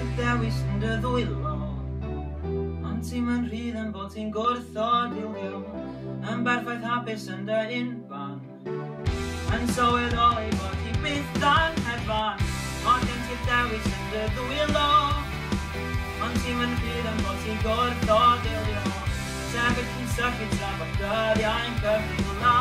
wrth y dewis yn dy ddwylo Ond ti'n ma'n rhydd yn bod ti'n gwrthod i'w liw Yn berffaith hapus yn dy unfan Yn sylweddol ei bod ti byth dan hefan Ond gen ti'n dewis yn dy ddwylo Ond ti'n ma'n rhydd yn bod ti'n gwrthod i'w liw Sefyd yn sychu tra bod dyddiau'n cyfrifol